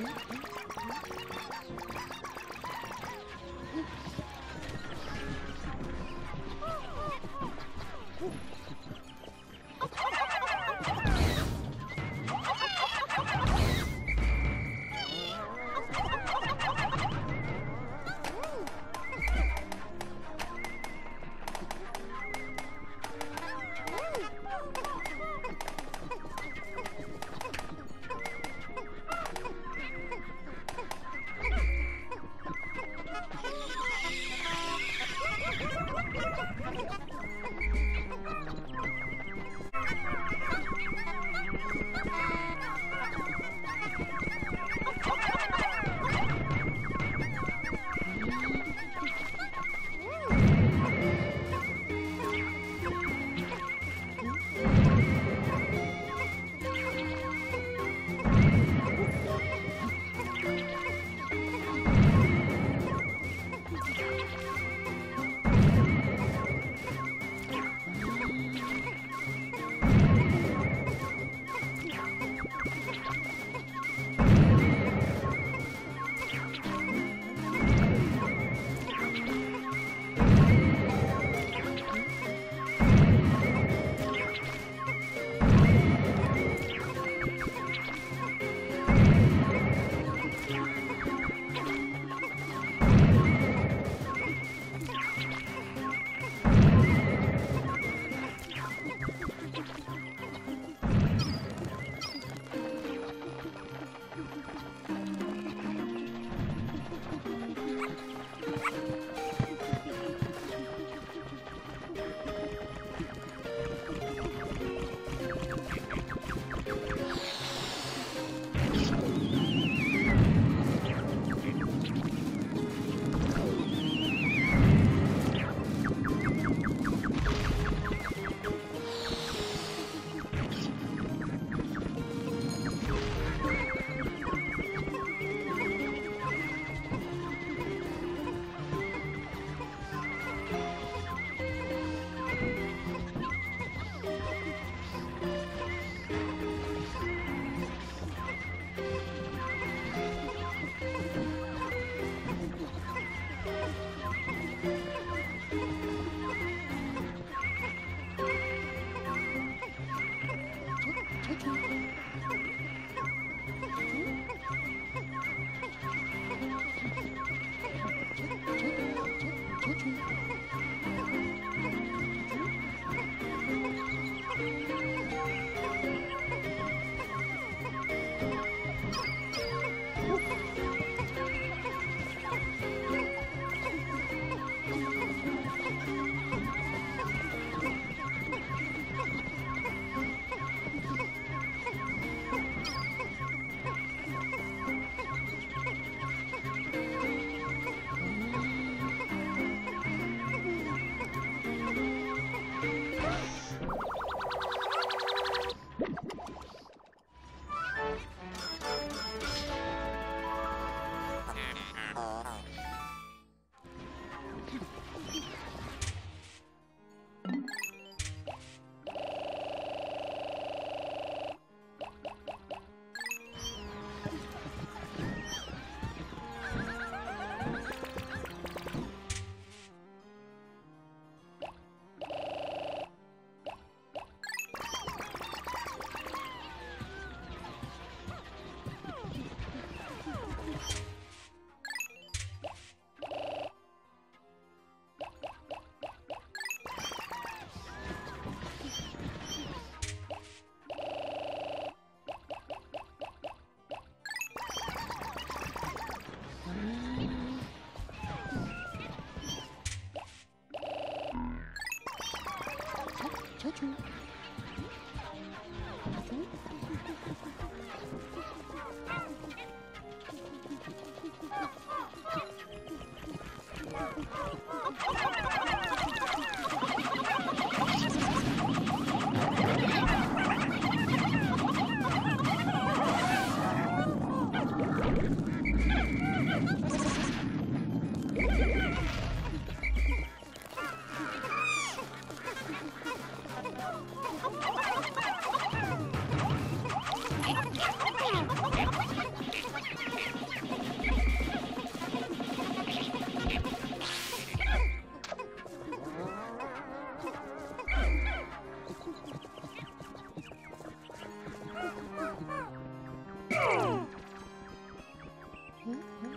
Mm-hmm. 더 좋은 嗯。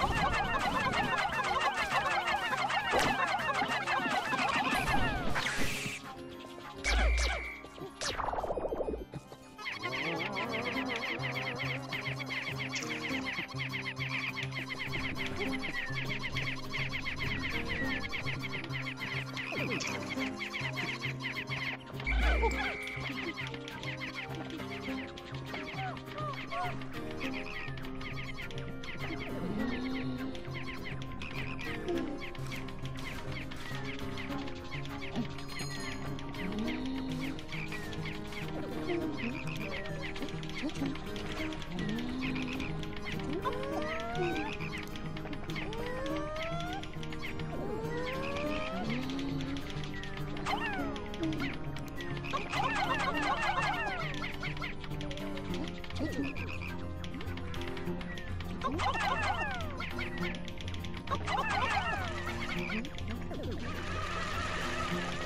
Oh, my God. Thank you.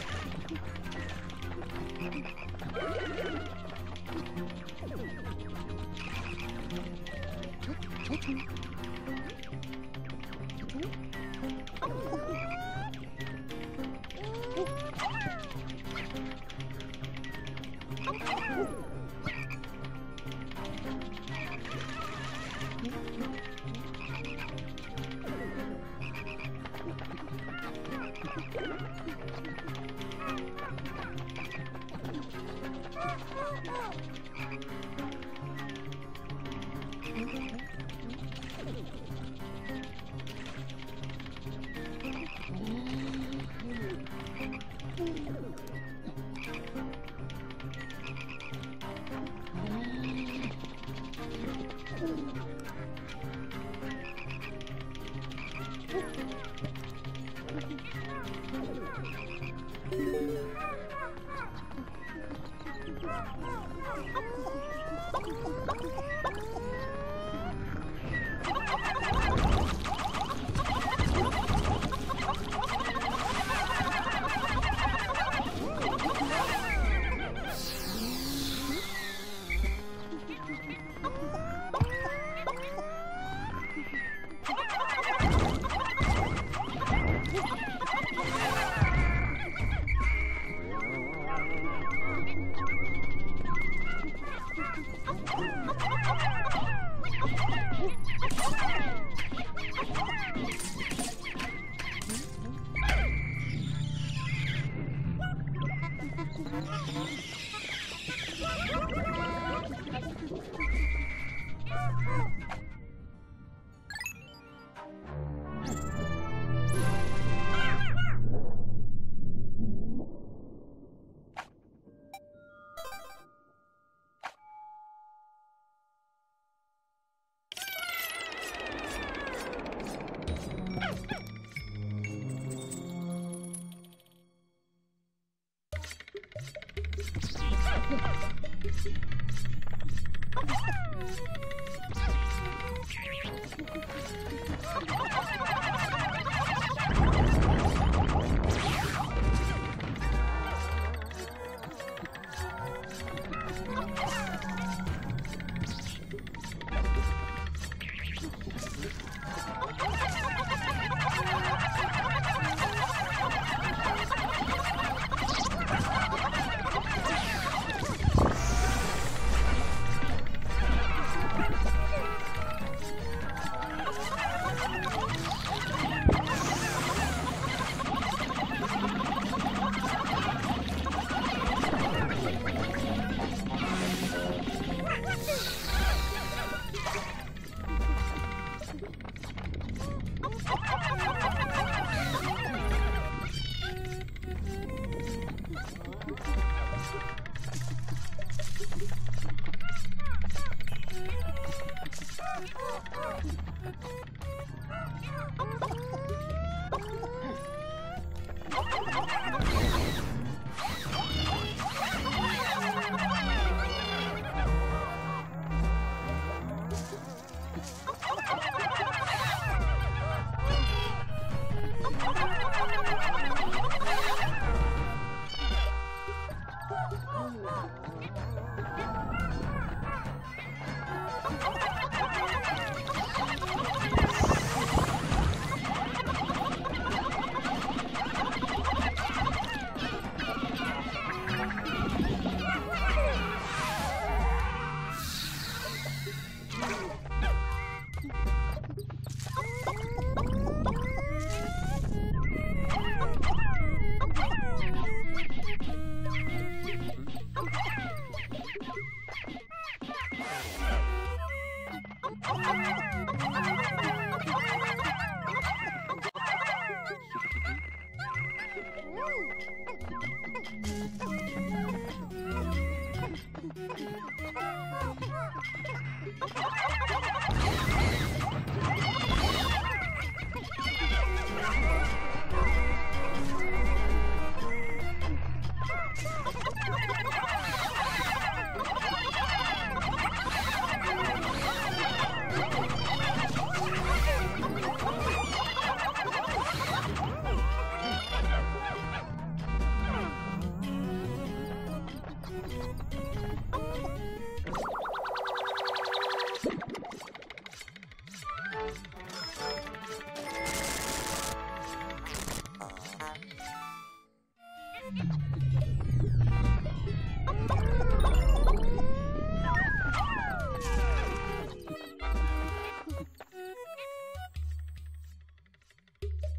Mm,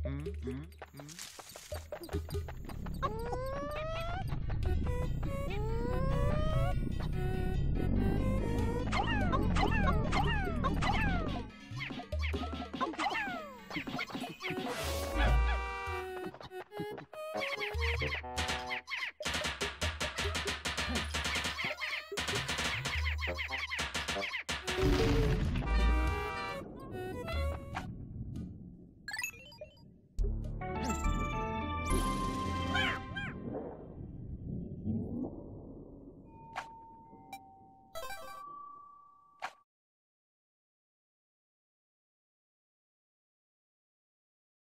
Mm-hmm.